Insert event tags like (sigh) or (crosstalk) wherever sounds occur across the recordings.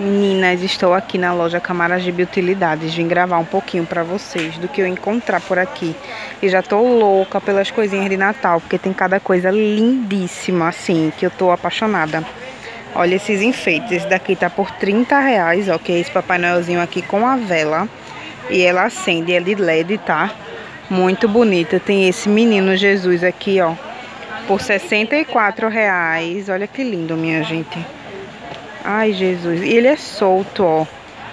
Meninas, estou aqui na loja Camaragibe Utilidades. Vim gravar um pouquinho pra vocês do que eu encontrar por aqui. E já tô louca pelas coisinhas de Natal, porque tem cada coisa lindíssima, assim, que eu tô apaixonada. Olha esses enfeites. Esse daqui tá por 30 reais, que é esse Papai Noelzinho aqui com a vela. E ela acende, é de LED, tá? Muito bonita. Tem esse menino Jesus aqui, ó, por 64 reais. Olha que lindo, minha gente. Ai, Jesus. E ele é solto, ó.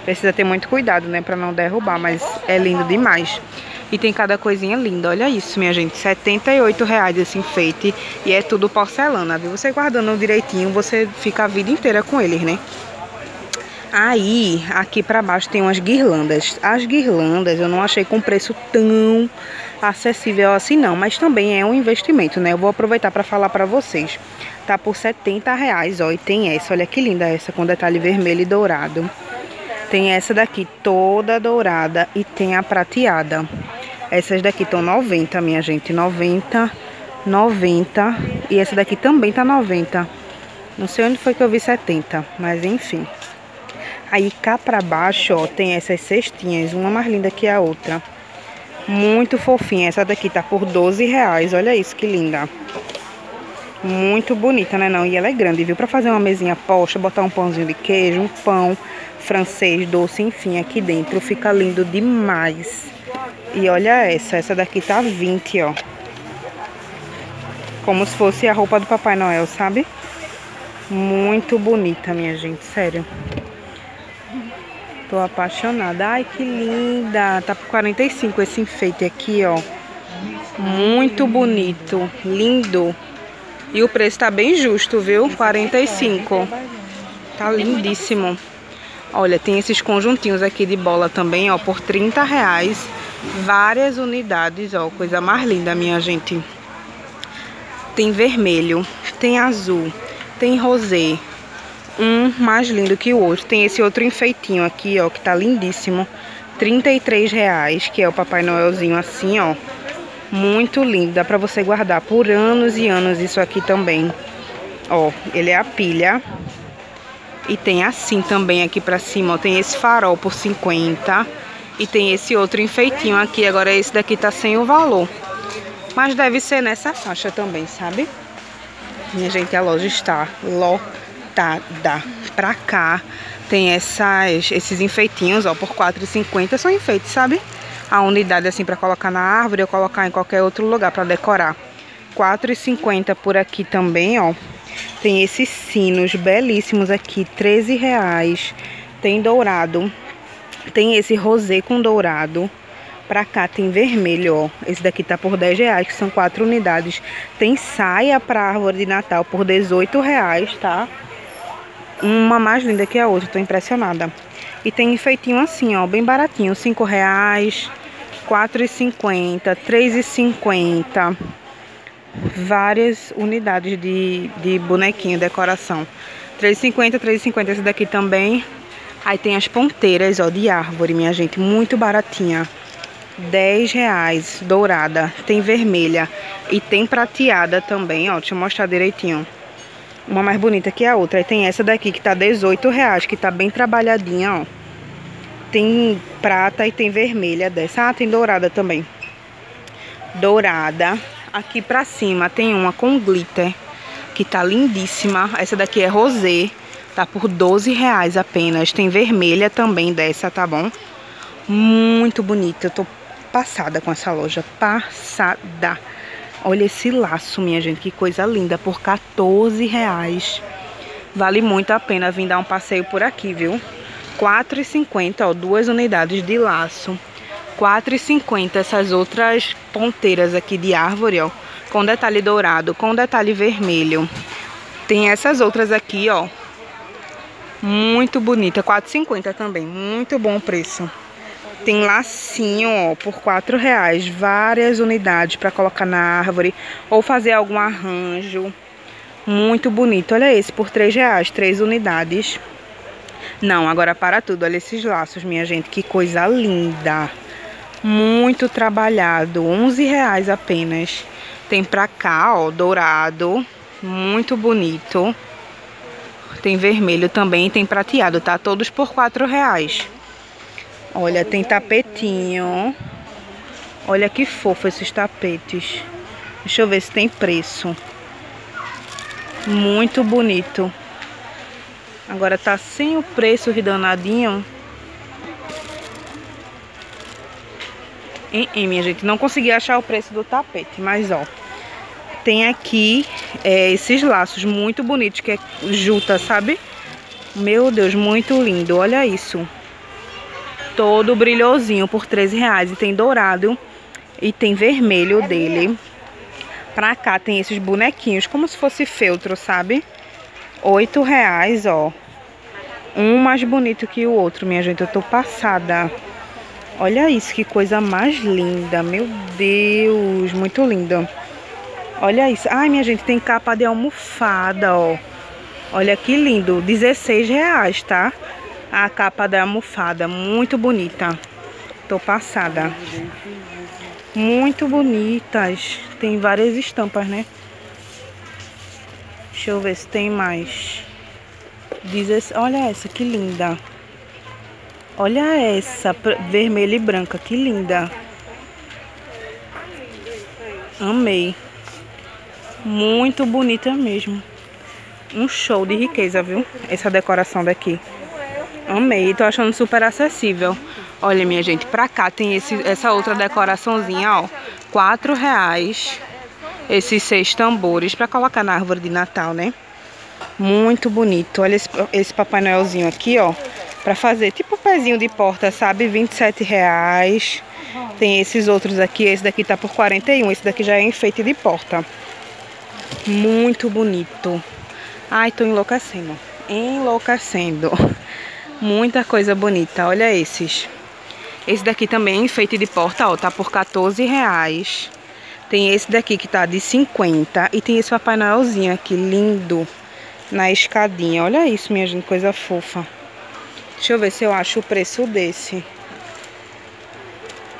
Precisa ter muito cuidado, né? Pra não derrubar, mas é lindo demais. E tem cada coisinha linda. Olha isso, minha gente. 78 reais esse enfeite. E é tudo porcelana, viu? Você guardando direitinho, você fica a vida inteira com eles, né? Aí, aqui pra baixo tem umas guirlandas. As guirlandas eu não achei com preço tão acessível assim não, mas também é um investimento, né? Eu vou aproveitar para falar para vocês. Tá por 70 reais, ó, e tem essa, olha que linda essa, com detalhe vermelho e dourado. Tem essa daqui toda dourada e tem a prateada. Essas daqui estão 90, minha gente, 90, 90. E essa daqui também tá 90. Não sei onde foi que eu vi 70, mas enfim. Aí cá pra baixo, ó, tem essas cestinhas, uma mais linda que a outra. Muito fofinha. Essa daqui tá por 12 reais. Olha isso, que linda. Muito bonita, né não? E ela é grande, viu? Pra fazer uma mesinha posta, botar um pãozinho de queijo, um pão francês doce, enfim, aqui dentro. Fica lindo demais. E olha essa. Essa daqui tá 20, ó. Como se fosse a roupa do Papai Noel, sabe? Muito bonita, minha gente, sério. Tô apaixonada. Ai, que linda. Tá por 45 esse enfeite aqui, ó. Muito bonito. Lindo. E o preço tá bem justo, viu? 45. Tá lindíssimo. Olha, tem esses conjuntinhos aqui de bola também, ó, por 30 reais. Várias unidades, ó. Coisa mais linda, minha gente. Tem vermelho, tem azul, tem rosé, um mais lindo que o outro. Tem esse outro enfeitinho aqui, ó, que tá lindíssimo. 33 reais, que é o Papai Noelzinho assim, ó. Muito lindo, dá pra você guardar por anos e anos isso aqui também. Ó, ele é a pilha. E tem assim também aqui pra cima, ó. Tem esse farol por 50. E tem esse outro enfeitinho aqui. Agora esse daqui tá sem o valor. Mas deve ser nessa faixa também, sabe? Minha gente, a loja está lotada dá Pra cá tem essas, esses enfeitinhos, ó, por R$4,50. São enfeites, sabe? A unidade assim pra colocar na árvore ou colocar em qualquer outro lugar pra decorar. R$4,50 por aqui também, ó. Tem esses sinos belíssimos aqui, R$13,00. Tem dourado. Tem esse rosé com dourado. Pra cá tem vermelho, ó. Esse daqui tá por 10 reais, que são quatro unidades. Tem saia pra árvore de Natal por 18 reais, tá? Uma mais linda que a outra, tô impressionada. E tem enfeitinho assim, ó, bem baratinho, cinco reais, quatro e cinquenta, três e cinquenta. Várias unidades de, de bonequinho, decoração. Três e cinquenta, três e cinquenta, esse daqui também. Aí tem as ponteiras, ó, de árvore, minha gente, muito baratinha. 10 reais, dourada, tem vermelha e tem prateada também, ó, deixa eu mostrar direitinho. Uma mais bonita que a outra. Aí tem essa daqui que tá 18 reais, que tá bem trabalhadinha, ó. Tem prata e tem vermelha dessa. Ah, tem dourada também. Dourada. Aqui pra cima tem uma com glitter, que tá lindíssima. Essa daqui é rosé, tá por 12 reais apenas. Tem vermelha também dessa, tá bom? Muito bonita. Eu tô passada com essa loja. Passada. Olha esse laço, minha gente, que coisa linda, por 14 reais. Vale muito a pena vir dar um passeio por aqui, viu? R$ 4,50, ó, duas unidades de laço. R$ 4,50 essas outras ponteiras aqui de árvore, ó, com detalhe dourado, com detalhe vermelho. Tem essas outras aqui, ó, muito bonita, R$ 4,50 também, muito bom preço. Tem lacinho, ó, por quatro reais. Várias unidades para colocar na árvore ou fazer algum arranjo. Muito bonito. Olha esse, por três reais, três unidades. Não, agora para tudo. Olha esses laços, minha gente. Que coisa linda. Muito trabalhado. 11 reais apenas. Tem pra cá, ó, dourado. Muito bonito. Tem vermelho também, tem prateado, tá? Todos por quatro reais. Olha, tem tapetinho. Olha que fofo esses tapetes. Deixa eu ver se tem preço. Muito bonito. Agora tá sem o preço danadinho. E, minha gente, não consegui achar o preço do tapete, mas ó. Tem aqui é, esses laços muito bonitos, que é juta, sabe? Meu Deus, muito lindo, olha isso. Todo brilhosinho por 13 reais. E tem dourado e tem vermelho dele. Pra cá tem esses bonequinhos, como se fosse feltro, sabe? 8 reais, ó. Um mais bonito que o outro, minha gente. Eu tô passada. Olha isso, que coisa mais linda. Meu Deus, muito linda. Olha isso. Ai, minha gente, tem capa de almofada, ó. Olha que lindo. 16 reais, tá? A capa da almofada. Muito bonita. Tô passada. Muito bonitas. Tem várias estampas, né? Deixa eu ver se tem mais. Olha essa, que linda. Olha essa, vermelha e branca, que linda. Amei. Muito bonita mesmo. Um show de riqueza, viu? Essa decoração daqui. Amei, tô achando super acessível. Olha, minha gente, pra cá tem esse, essa outra decoraçãozinha, ó. Quatro reais. Esses seis tambores pra colocar na árvore de Natal, né? Muito bonito. Olha esse, esse Papai Noelzinho aqui, ó. Pra fazer tipo pezinho de porta, sabe? 27 reais. Tem esses outros aqui. Esse daqui tá por 41. Esse daqui já é enfeite de porta. Muito bonito. Ai, tô enlouquecendo. Enlouquecendo. (laughs) Muita coisa bonita. Olha esses. Esse daqui também é enfeite de porta, ó. Tá por 14 reais. Tem esse daqui que tá de 50. E tem esse Papai Noelzinho aqui, lindo na escadinha. Olha isso, minha gente, coisa fofa. Deixa eu ver se eu acho o preço desse.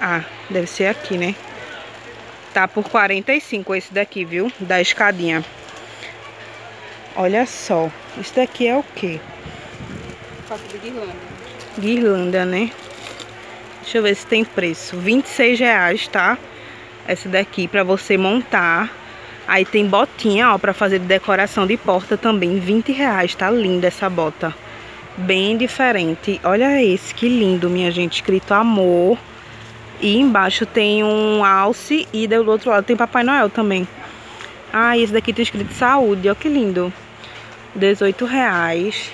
Ah, deve ser aqui, né? Tá por 45 esse daqui, viu? Da escadinha. Olha só. Isso daqui é o quê? De guirlanda. Guirlanda, né? Deixa eu ver se tem preço. 26 reais, tá? Essa daqui pra você montar Aí tem botinha, ó, pra fazer decoração de porta também, 20 reais, tá linda essa bota. Bem diferente. Olha esse, que lindo, minha gente, escrito amor. E embaixo tem um alce e do outro lado tem Papai Noel também. Ah, esse daqui tem escrito saúde, ó que lindo. 18 reais.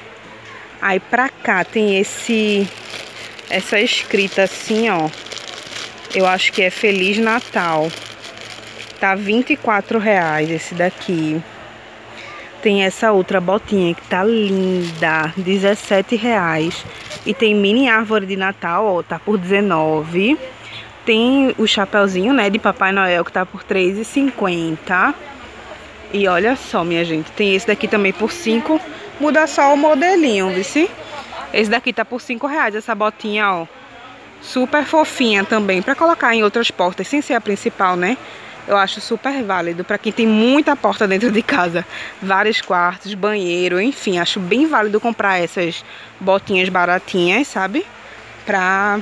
Aí pra cá tem esse, essa escrita assim, ó. Eu acho que é Feliz Natal. Tá 24 reais esse daqui. Tem essa outra botinha que tá linda, 17 reais. E tem mini árvore de Natal, ó, tá por 19. Tem o chapéuzinho, né, de Papai Noel que tá por 3,50. E olha só, minha gente, tem esse daqui também por 5. Muda só o modelinho, viu? Esse daqui tá por 5 reais, essa botinha, ó. Super fofinha também, pra colocar em outras portas, sem ser a principal, né? eu acho super válido para quem tem muita porta dentro de casa, vários quartos, banheiro, enfim, acho bem válido comprar essas botinhas baratinhas, sabe? Pra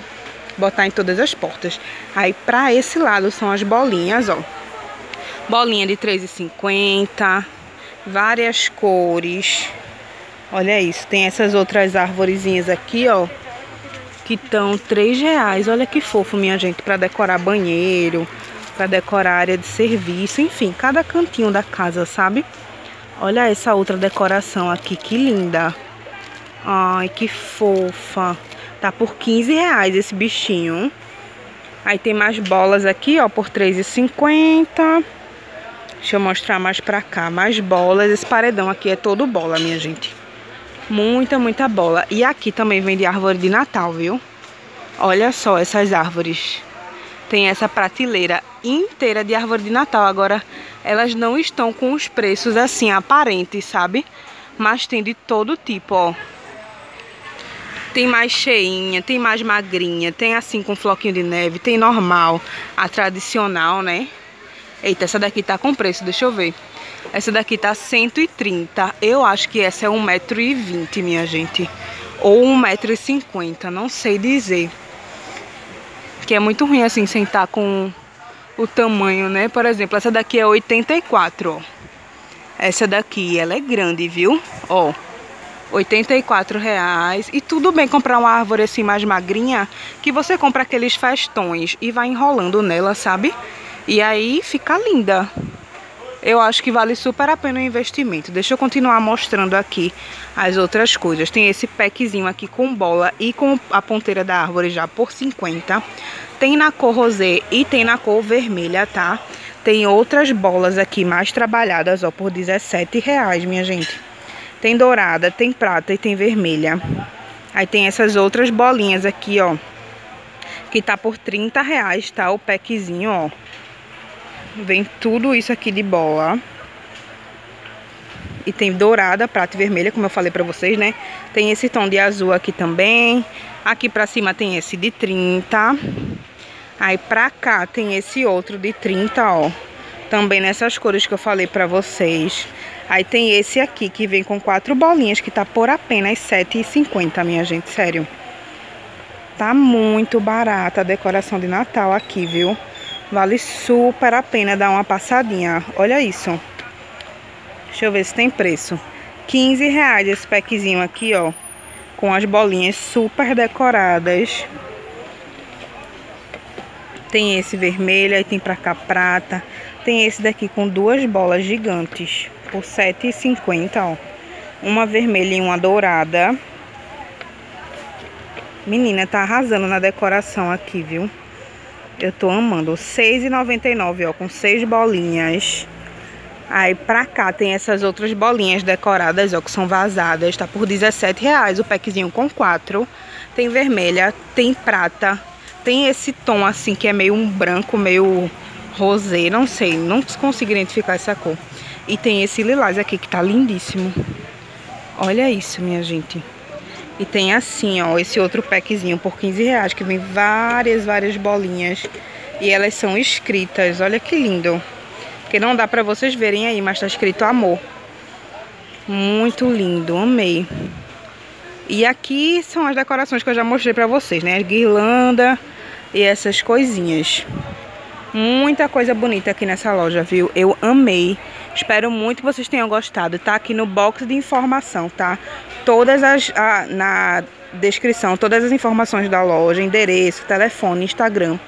botar em todas as portas. Aí pra esse lado são as bolinhas, ó. Bolinha de R$3,50, várias cores. Olha isso, tem essas outras arvorezinhas aqui, ó, que estão R$3,00. Olha que fofo, minha gente, para decorar banheiro, para decorar área de serviço, enfim, cada cantinho da casa, sabe? Olha essa outra decoração aqui, que linda. Ai, que fofa. Tá por 15 reais esse bichinho. Aí tem mais bolas aqui, ó, por R$3,50. Deixa eu mostrar mais pra cá. Mais bolas. Esse paredão aqui é todo bola, minha gente. Muita, muita bola. E aqui também vende árvore de Natal, viu? Olha só essas árvores tem essa prateleira inteira de árvore de Natal. Agora, elas não estão com os preços assim aparentes, sabe? Mas tem de todo tipo, ó. Tem mais cheinha, tem mais magrinha, tem assim com floquinho de neve, tem normal, a tradicional, né? Eita, essa daqui tá com preço, deixa eu ver. Essa daqui tá 130. Eu acho que essa é 1,20m, minha gente. Ou 1,50m, não sei dizer. Que é muito ruim assim sentar com o tamanho, né? Por exemplo, essa daqui é 84, ó. Essa daqui, ela é grande, viu? Ó, 84 reais. E tudo bem comprar uma árvore assim mais magrinha, que você compra aqueles festões e vai enrolando nela, sabe? E aí fica linda. Eu acho que vale super a pena o investimento. Deixa eu continuar mostrando aqui as outras coisas. Tem esse packzinho aqui com bola e com a ponteira da árvore já por 50. Tem na cor rosé e tem na cor vermelha, tá? Tem outras bolas aqui mais trabalhadas, ó, por 17 reais, minha gente. Tem dourada, tem prata e tem vermelha. Aí tem essas outras bolinhas aqui, ó. Que tá por 30 reais, tá? O packzinho, ó. Vem tudo isso aqui de bola. E tem dourada, prata e vermelha, como eu falei pra vocês, né? Tem esse tom de azul aqui também. Aqui pra cima tem esse de 30. Aí pra cá tem esse outro de 30, ó. Também nessas cores que eu falei pra vocês. Aí tem esse aqui que vem com quatro bolinhas, que tá por apenas R$7,50, minha gente, sério. Tá muito barata a decoração de Natal aqui, viu? Vale super a pena dar uma passadinha. Olha isso. Deixa eu ver se tem preço. 15 reais esse packzinho aqui, ó. Com as bolinhas super decoradas. Tem esse vermelho, aí tem pra cá prata. Tem esse daqui com duas bolas gigantes. Por R$7,50, ó. Uma vermelha e uma dourada. Menina, tá arrasando na decoração aqui, viu? Eu tô amando. R$6,99, ó, com seis bolinhas. Aí pra cá tem essas outras bolinhas decoradas, ó, que são vazadas. Tá por R$17,00 o packzinho com quatro. Tem vermelha, tem prata. Tem esse tom assim, que é meio um branco, meio rosé, não sei. Não consigo identificar essa cor. E tem esse lilás aqui, que tá lindíssimo. Olha isso, minha gente. E tem assim, ó, esse outro packzinho por 15 reais, que vem várias, várias bolinhas. E elas são escritas, olha que lindo. Porque não dá pra vocês verem aí, mas tá escrito amor. Muito lindo, amei. E aqui são as decorações que eu já mostrei pra vocês, né? Guirlanda e essas coisinhas. Muita coisa bonita aqui nessa loja, viu? Eu amei. Espero muito que vocês tenham gostado. Tá aqui no box de informação, tá? Todas as... Ah, na descrição, todas as informações da loja, endereço, telefone, Instagram.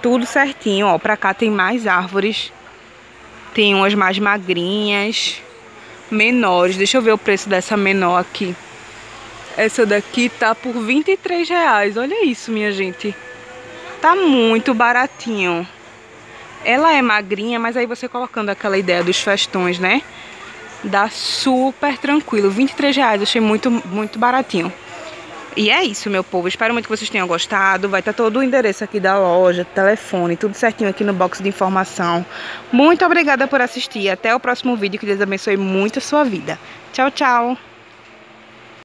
Tudo certinho, ó. Pra cá tem mais árvores. Tem umas mais magrinhas. Menores. Deixa eu ver o preço dessa menor aqui. Essa daqui tá por 23 reais. Olha isso, minha gente. Tá muito baratinho. Ela é magrinha, mas aí você colocando aquela ideia dos festões, né? Dá super tranquilo. 23 reais, achei muito, muito baratinho. E é isso, meu povo. Espero muito que vocês tenham gostado. Vai estar todo o endereço aqui da loja, telefone, tudo certinho aqui no box de informação. Muito obrigada por assistir. Até o próximo vídeo. Que Deus abençoe muito a sua vida. Tchau, tchau.